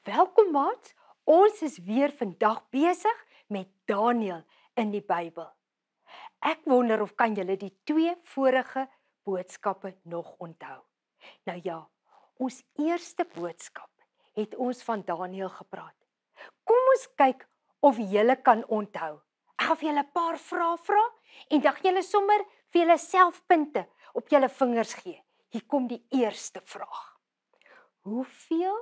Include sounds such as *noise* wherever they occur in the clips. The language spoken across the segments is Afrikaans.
Welkom maats. Ons is weer vandag besig met Daniël in die Bybel. Ek wonder of kan julle die twee vorige boodskappe nog onthou. Nou ja, ons eerste boodskap het ons van Daniël gepraat. Kom ons kyk of julle kan onthou. Ek gaan vir julle 'n paar vrae vra en dan julle sommer vir julle selfpunte op julle vingers gee. Hier kom die eerste vraag. Hoeveel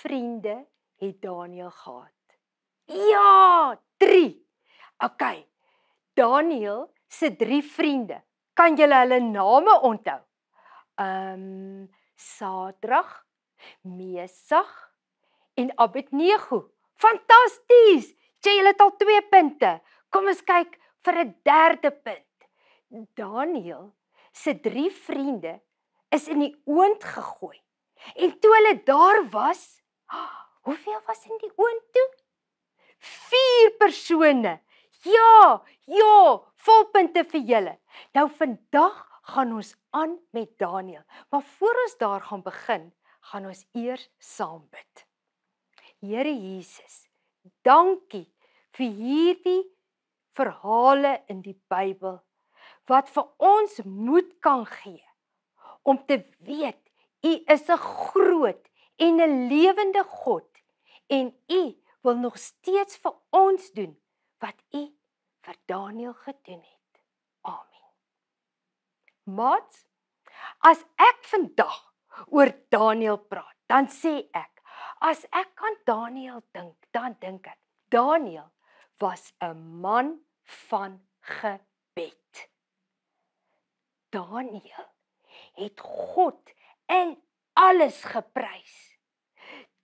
vriende het Daniël gehad? Ja, 3. OK. Daniël se 3 vriende. Kan julle hulle name onthou? Ehm um, Sadrag, Mesach en Abednego. Fantasties! Jy het al 2 punte. Kom ons kyk vir 'n derde punt. Daniël se 3 vriende is in die oond gegooi. En toe hulle daar was, hoeveel was in die oond toe? 4 persone. Ja, ja, volpunte vir julle. Nou vandag gaan ons aan met Daniël. Maar voor ons daar gaan begin, gaan ons eers saam bid. Here Jesus, dankie vir hierdie verhale in die Bybel wat vir ons moed kan gee om te weet u is 'n groot en 'n lewende God en u wil nog steeds vir ons doen wat u vir Daniël gedoen het. Amen. Mats, as ek vandag oor Daniël praat, dan sê ek, as ek aan Daniël dink, dan dink ek Daniël was 'n man van gebed. Daniël het God in alles geprys.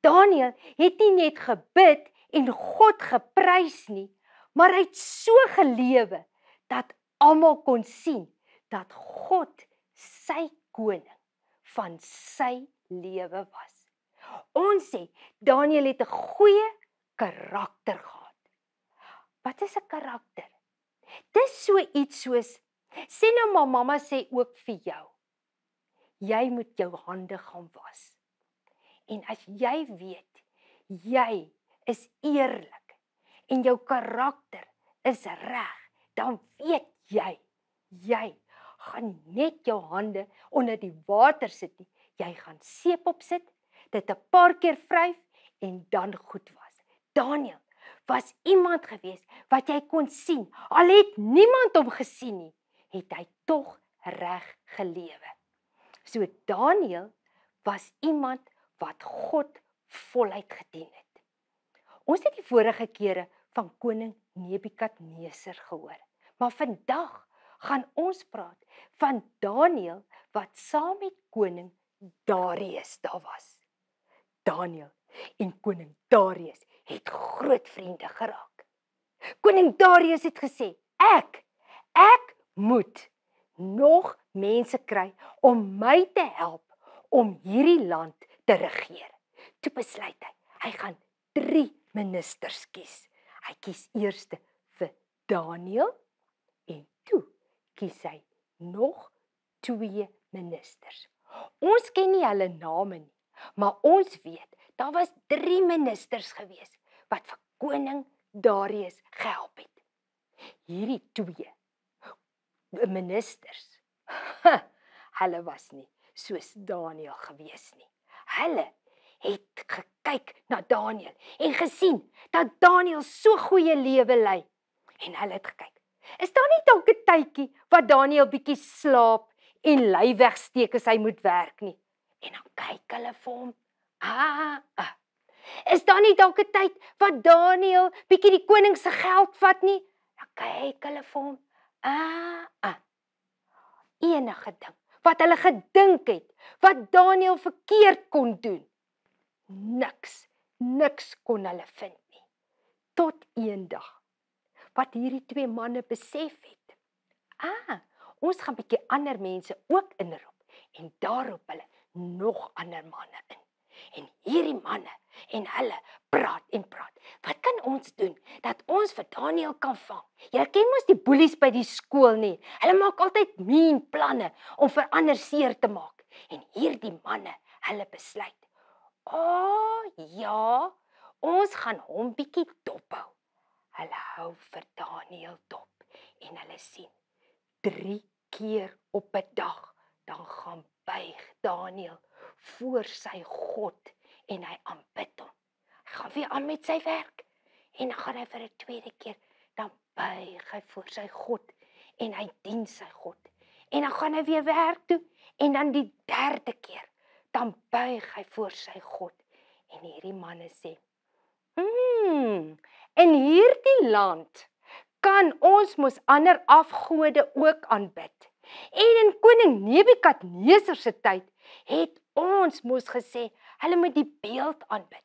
Daniël het nie net gebid en God geprys nie, maar hy het so gelewe dat almal kon sien dat God sy koning van sy lewe was. Ons sê Daniël het 'n goeie karakter gehad. Wat is 'n karakter? Dis so iets soos sê nou maar mamma sê ook vir jou. Jy moet jou hande gaan was. En as jy weet jy is eerlik en jou karakter is reg, dan weet jy jy gaan net jou hande onder die water sit nie. Jy gaan seep op sit, dit 'n paar keer vryf en dan goed was. Daniel was iemand gewees wat jy kon sien. Al het niemand hom gesien nie, het hy tog reg gelewe. So Daniël was iemand wat God voluit gedien het. Ons het die vorige kere van koning Nebukadneser gehoor, maar vandag gaan ons praat van Daniël wat saam met koning Darius daar was. Daniël en koning Darius het groot vriende geraak. Koning Darius het gesê: "Ek ek moet nog mense kry om my te help om hierdie land te regeer." Toe besluit hy, hy gaan 3 ministers kies. Hy kies eers vir Daniël en toe kies hy nog 2 ministers. Ons ken nie hulle name nie, maar ons weet daar was 3 ministers gewees wat vir koning Darius gehelp het. Hierdie twee ministers. *laughs* Hulle was nie soos Daniël gewees nie. Hulle het gekyk na Daniël en gesien dat Daniël so goeie lewe lei en hulle het gekyk. Is daar nie dalk 'n tydjie wat Daniël bietjie slaap en lui wegsteek as hy moet werk nie? En dan kyk hulle vir hom. Ah, ah Is daar nie dalk 'n tyd wat Daniël bietjie die koning se geld vat nie? Dan kyk hulle vir hom. Ah, ah. Enige ding wat hulle gedink het wat Daniël verkeerd kon doen. Niks, niks kon hulle vind nie. Tot eendag wat hierdie twee manne besef het. Ah, ons gaan bietjie ander mense ook inroep en daarop hulle nog ander manne in. En hierdie manne en hulle praat en praat. Wat kan ons doen dat ons vir Daniel kan vang? Jy ken mos die boelies by die skool nie. Hulle maak altyd mean planne om vir ander seer te maak. En hierdie manne, hulle besluit "O oh, ja, ons gaan hom bietjie dophou." Hulle hou vir Daniël dop en hulle sien 3 keer op 'n dag dan gaan buig Daniël voor sy God en hy aanbid hom. Hy gaan weer aan met sy werk en dan gaan hy vir 'n tweede keer dan buig hy voor sy God en hy dien sy God. En dan gaan hy weer werk toe en dan die derde keer dan buig hy voor sy God en hierdie manne sê: "Mmm, in hierdie land kan ons mos ander afgode ook aanbid. En in koning Nebukadneser se tyd het ons mos gesê hulle moet die beeld aanbid.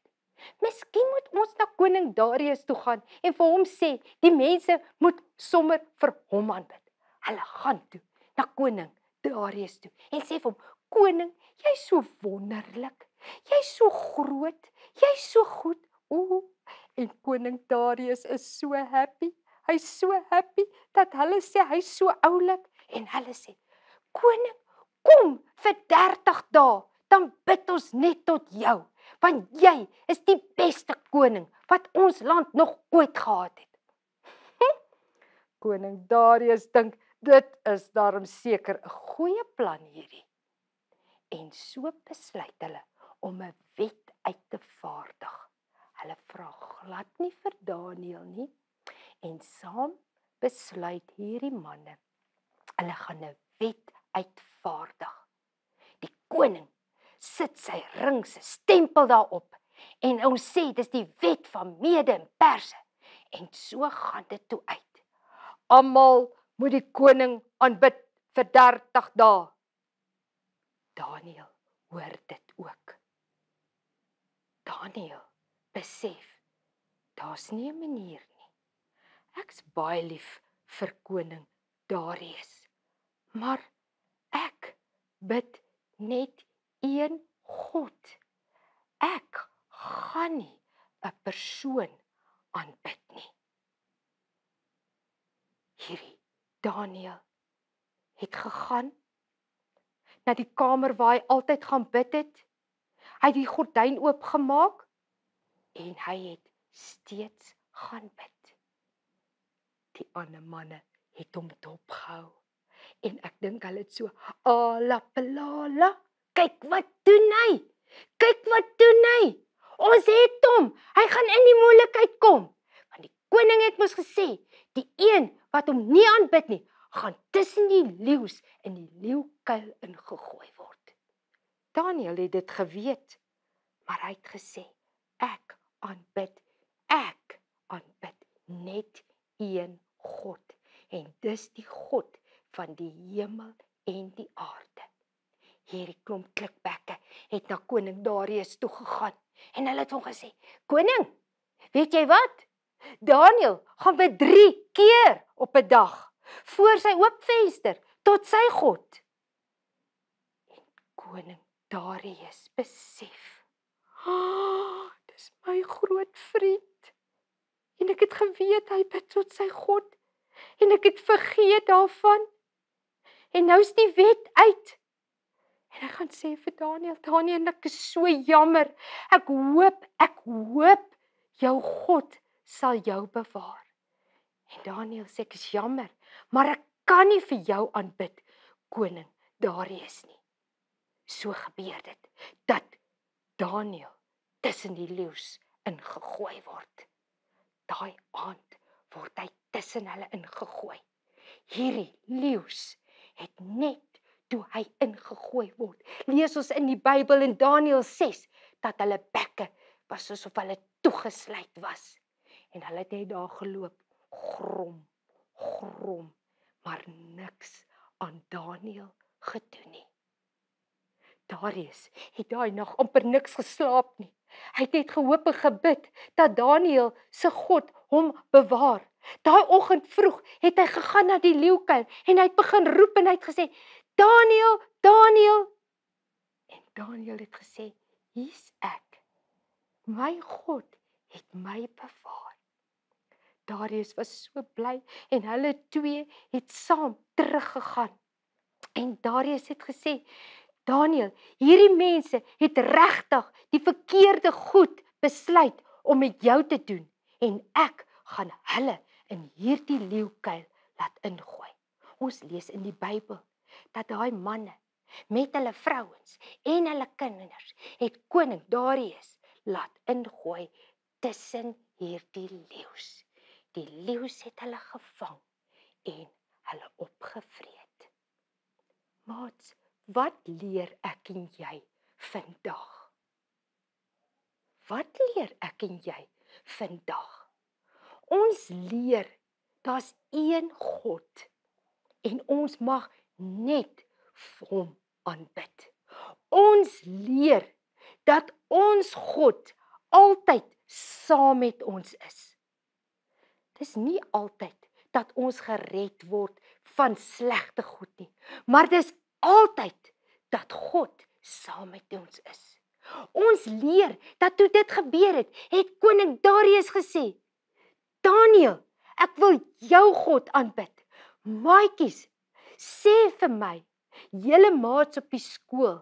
Miskien moet ons na koning Darius toe gaan en vir hom sê die mense moet sommer vir hom aanbid. Hulle gaan toe na koning Darius toe en sê vir hom: "Koning, jy's so wonderlik. Jy's so groot. Jy's so goed." Ooh, en koning Darius is so happy. Hy's so happy dat hulle sê hy's so oulik en hulle sê: "Koning, kom vir 30 dae, dan bid ons net tot jou." want jy is die beste koning wat ons land nog ooit gehad het. *laughs* Koning Darius dink dit is daarom seker 'n goeie plan hierdie. En so besluit hulle om 'n wet uit te vaardig. Hulle vra glad nie vir Daniël nie en saam besluit hierdie manne hulle gaan 'n wet uitvaardig. Die koning sit sy ring se stempel daarop en ons sê dis die wet van Mede en Perse en so gaan dit toe uit. Almal moet die koning aanbid vir 30 dae. Daniel hoor dit ook. Daniel besef daar's nie 'n manier nie. Ek's baie lief vir koning Darius. Maar ek bid net een God. Ek gaan nie 'n persoon aanbid nie. Hierdie Daniel het gegaan na die kamer waar hy altyd gaan bid het. Hy het die gordyn oopgemaak en hy het steeds gaan bid. Die ander manne het hom dopgehou en ek dink hulle het so ala plala Kyk wat doen hy? Kyk wat doen hy? Ons het hom. Hy gaan in die moeilikheid kom. Want die koning het mos gesê, die een wat hom nie aanbid nie, gaan tussen die leeu's in die leeukuil ingegooi word. Daniel het dit geweet, maar hy het gesê, ek aanbid, ek aanbid net een God en dis die God van die hemel en die aarde hierdie klomp klikbekke het na koning Darius toe gegaan en hulle het hom gesê: "Koning, weet jy wat? Daniel gaan by 3 keer op 'n dag voor sy oop venster tot sy God." En koning Darius besef: "Ah, oh, dis my groot vriend." En ek het geweet hy bid tot sy God en ek het vergeet daarvan. En nou is die wet uit. En ek gaan sê vir Daniel, Daniel, ek is so jammer. Ek hoop, ek hoop jou God sal jou bewaar. En Daniel sê ek is jammer, maar ek kan nie vir jou aanbid, koning Darius nie. So gebeur dit dat Daniel tussen die leeu's ingegooi word. Daai aand word hy tussen hulle ingegooi. Hierdie leeu's het net toe hy ingegooi word. Lees ons in die Bybel in Daniël 6 dat hulle bekke was asof hulle toegesluit was en hulle het net daar geloop grom grom maar niks aan Daniël gedoen nie. Darius het daai nag amper niks geslaap nie. Hy het net gehoop en gebid dat Daniël se God hom bewaar. Daai oggend vroeg het hy gegaan na die leeukuil en hy het begin roep en hy het gesê: Daniel, Daniel. En Daniel het gesê, "Hier's ek. My God het my bewaar." Darius was so bly en hulle twee het saam teruggegaan. En Darius het gesê, Daniel, hierdie mense het regtig die verkeerde goed besluit om met jou te doen en ek gaan hulle in hierdie leeukuil laat ingooi. Ons lees in die Bybel dat daai manne met hulle vrouens en hulle kinders het koning Darius laat ingooi tussen hierdie leeu's. Die leeu's het hulle gevang en hulle opgevreet. Maats, wat leer ek en jy vandag? Wat leer ek en jy vandag? Ons leer daar's een God en ons mag net hom aanbid. Ons leer dat ons God altyd saam met ons is. Dis nie altyd dat ons gered word van slegte goed nie, maar dis altyd dat God saam met ons is. Ons leer dat toe dit gebeur het, het koning Darius gesê: "Daniel, ek wil jou God aanbid. Maatjies, sê vir my, julle maats op die skool,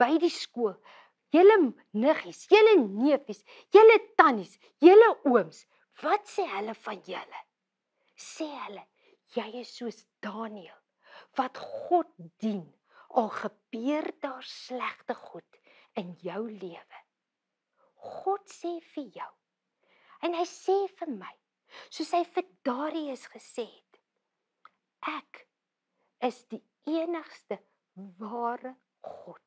by die skool, julle niggies, julle neefies, julle tannies, julle ooms, wat sê hulle van julle?" Sê hulle, jy is soos Daniel wat God dien al gebeur daar slegte goed in jou lewe. God sê vir jou. En hy sê vir my, soos hy vir Darius gesê het, ek is die enigste ware God.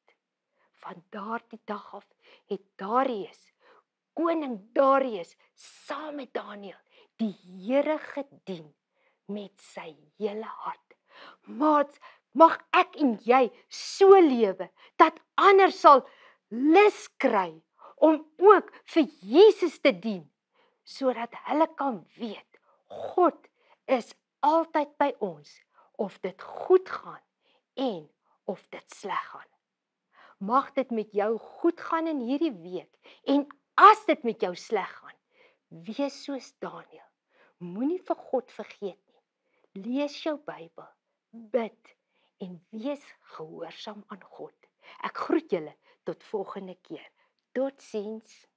Van daardie dag af het Darius, koning Darius, saam met Daniel die Here gedien met sy hele hart. Maat, mag ek en jy so lewe dat ander sal lus kry om ook vir Jesus te dien sodat hulle kan weet God is altyd by ons of dit goed gaan en of dit sleg gaan. Mag dit met jou goed gaan in hierdie week en as dit met jou sleg gaan, wees soos Daniel. Moenie vir God vergeet nie. Lees jou Bybel, bid en wees gehoorsaam aan God. Ek groet julle tot volgende keer. Totsiens.